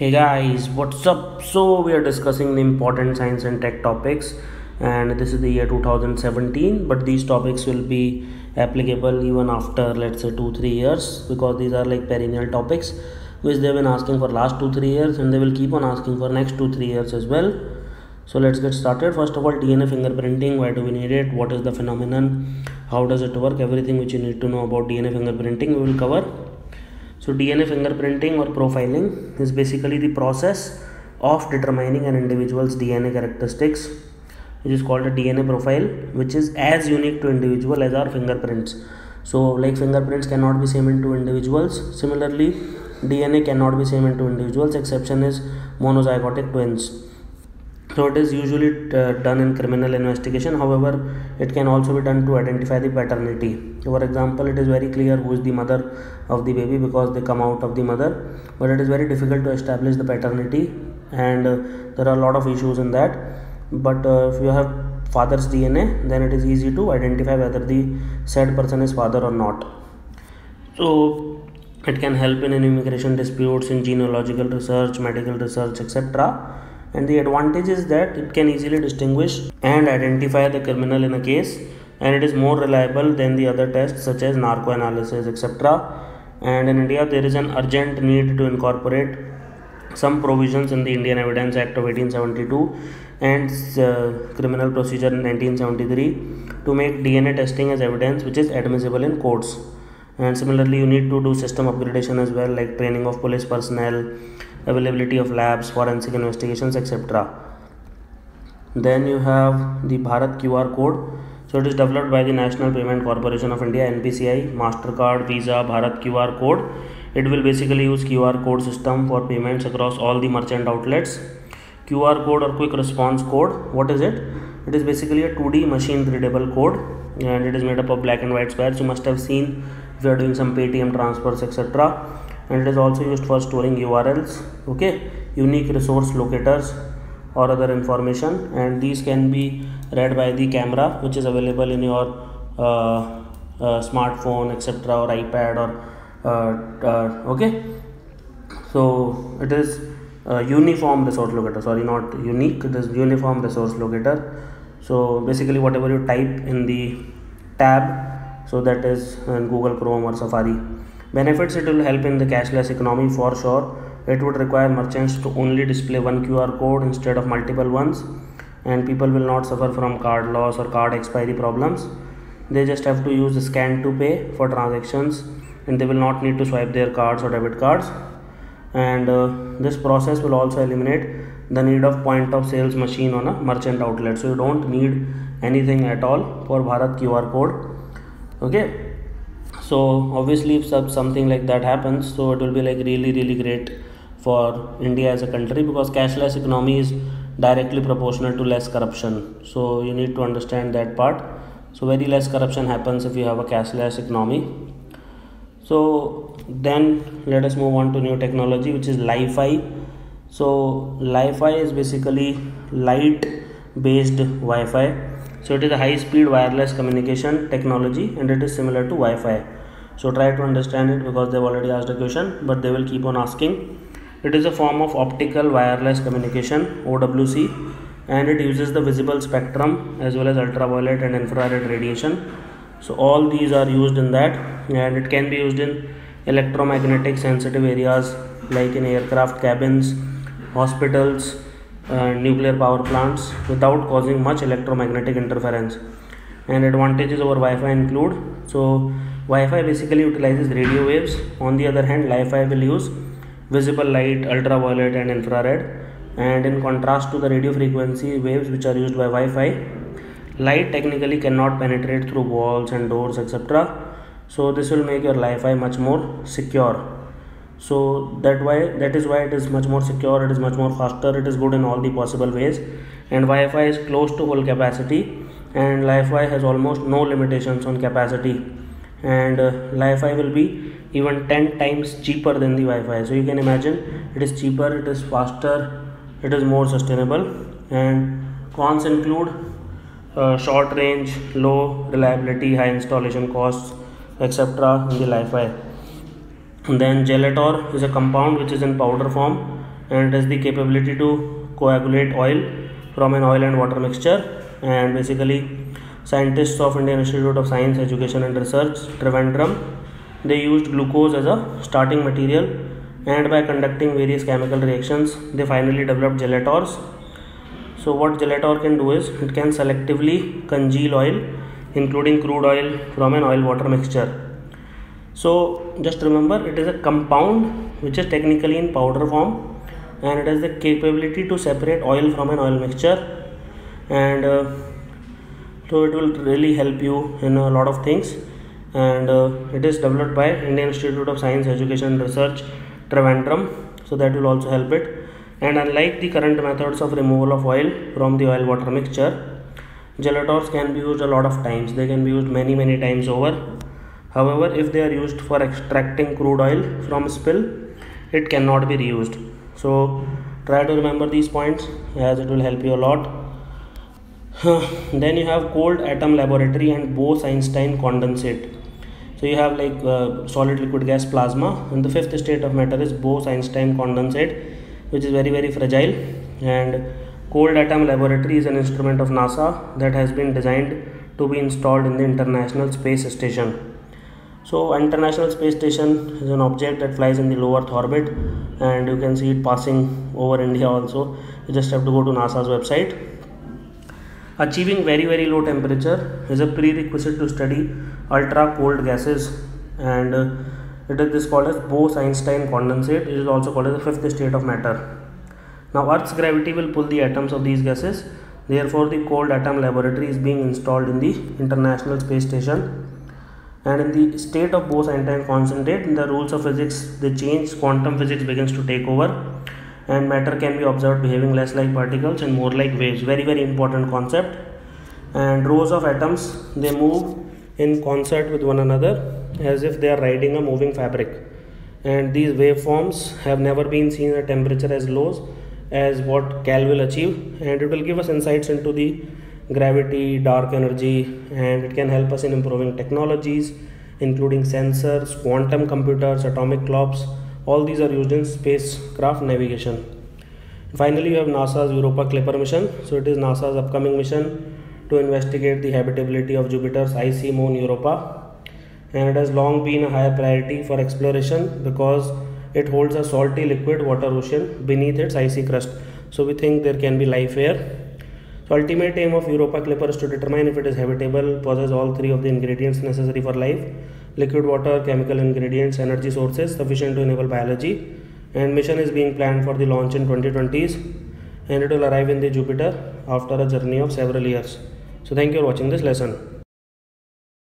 Hey guys, what's up? So, we are discussing the important science and tech topics, and this is the year 2017. But these topics will be applicable even after, let's say, two three years because these are like perennial topics which they've been asking for last two three years, and they will keep on asking for next two three years as well. So, let's get started. First of all, DNA fingerprinting. Why do we need it? What is the phenomenon? How does it work? Everything which you need to know about DNA fingerprinting we will cover so DNA fingerprinting or profiling is basically the process of determining an individual's DNA characteristics which is called a DNA profile which is as unique to individual as our fingerprints. So like fingerprints cannot be same in two individuals. Similarly DNA cannot be same in two individuals exception is monozygotic twins so it is usually uh, done in criminal investigation. However it can also be done to identify the paternity. For example it is very clear who is the mother of the baby because they come out of the mother. But it is very difficult to establish the paternity and uh, there are a lot of issues in that. But uh, if you have father's dna then it is easy to identify whether the said person is father or not. So it can help in immigration disputes in genealogical research medical research etc and the advantage is that it can easily distinguish and identify the criminal in a case and it is more reliable than the other tests such as narcoanalysis etc and in india there is an urgent need to incorporate some provisions in the indian evidence act of 1872 and uh, criminal procedure in 1973 to make dna testing as evidence which is admissible in courts. And similarly you need to do system upgradation as well like training of police personnel availability of labs, forensic investigations, etc. Then you have the Bharat QR code. So it is developed by the National Payment Corporation of India NPCI, Mastercard, Visa, Bharat QR code. It will basically use QR code system for payments across all the merchant outlets. QR code or quick response code. What is it? It is basically a 2D machine readable code and it is made up of black and white squares. You must have seen if you are doing some Paytm transfers etc and it is also used for storing urls okay? Unique resource locators or other information. And these can be read by the camera which is available in your uh, uh, smartphone etc or ipad or uh, uh, okay? So it is uniform resource locator. Sorry not unique. It is uniform resource locator. So basically whatever you type in the tab so that is in google chrome or safari benefits it will help in the cashless economy for sure. It would require merchants to only display one qr code instead of multiple ones and people will not suffer from card loss or card expiry problems. They just have to use the scan to pay for transactions and they will not need to swipe their cards or debit cards. And uh, this process will also eliminate the need of point of sales machine on a merchant outlet. So you don't need anything at all for bharat qr code. Okay so obviously if something like that happens so it will be like really really great for india as a country because cashless economy is directly proportional to less corruption. So you need to understand that part. So very less corruption happens if you have a cashless economy. So then let us move on to new technology which is li-fi. So li-fi is basically light based wi-fi. So it is a high speed wireless communication technology and it is similar to wi-fi so try to understand it because they've already asked a question but they will keep on asking. It is a form of optical wireless communication OWC and it uses the visible spectrum as well as ultraviolet and infrared radiation. So all these are used in that and it can be used in electromagnetic sensitive areas like in aircraft cabins hospitals uh, nuclear power plants without causing much electromagnetic interference and advantages over Wi-Fi include so Wi-Fi basically utilizes radio waves. On the other hand, Li-Fi will use visible light, ultraviolet and infrared. And in contrast to the radio frequency waves which are used by Wi-Fi, light technically cannot penetrate through walls and doors etc. So this will make your Li-Fi much more secure. So that why that is why it is much more secure. It is much more faster. It is good in all the possible ways. And Wi-Fi is close to full capacity, and Li-Fi has almost no limitations on capacity. And uh, Li-Fi will be even 10 times cheaper than the Wi-Fi. So you can imagine it is cheaper it is faster it is more sustainable. And cons include uh, short range low reliability high installation costs etc in the Li-Fi. Then gelator is a compound which is in powder form and it has the capability to coagulate oil from an oil and water mixture and basically scientists of Indian Institute of Science Education and Research Trivandrum they used glucose as a starting material and by conducting various chemical reactions they finally developed gelators so what gelator can do is it can selectively congeal oil including crude oil from an oil water mixture. So just remember it is a compound which is technically in powder form and it has the capability to separate oil from an oil mixture and uh, so it will really help you in a lot of things. And uh, it is developed by Indian Institute of Science Education Research Trivandrum. So that will also help it. And unlike the current methods of removal of oil from the oil water mixture gelators can be used a lot of times. They can be used many many times over. However if they are used for extracting crude oil from spill it cannot be reused. So try to remember these points as it will help you a lot then you have cold atom laboratory and Bose-Einstein condensate. So you have like uh, solid liquid gas plasma. And the fifth state of matter is Bose-Einstein condensate which is very very fragile. And cold atom laboratory is an instrument of NASA that has been designed to be installed in the International Space Station. So international space station is an object that flies in the low earth orbit. And you can see it passing over india also. You just have to go to nasa's website achieving very very low temperature is a prerequisite to study ultra cold gases and uh, it is called as Bose-Einstein condensate. It is also called as the fifth state of matter. Now Earth's gravity will pull the atoms of these gases. Therefore, the cold atom laboratory is being installed in the International Space Station. And in the state of Bose-Einstein condensate, the rules of physics they change. Quantum physics begins to take over, and matter can be observed behaving less like particles and more like waves. Very very important concept. And rows of atoms they move in concert with one another as if they are riding a moving fabric and these waveforms have never been seen at temperature as low as what cal will achieve and it will give us insights into the gravity dark energy and it can help us in improving technologies including sensors quantum computers atomic clocks all these are used in spacecraft navigation. Finally you have nasa's europa clipper mission so it is nasa's upcoming mission to investigate the habitability of jupiter's icy moon europa. And it has long been a higher priority for exploration because it holds a salty liquid water ocean beneath its icy crust. So we think there can be life here. So ultimate aim of europa clipper is to determine if it is habitable possesses all three of the ingredients necessary for life liquid water chemical ingredients energy sources sufficient to enable biology. And mission is being planned for the launch in 2020s and it will arrive in the jupiter after a journey of several years. So thank you for watching this lesson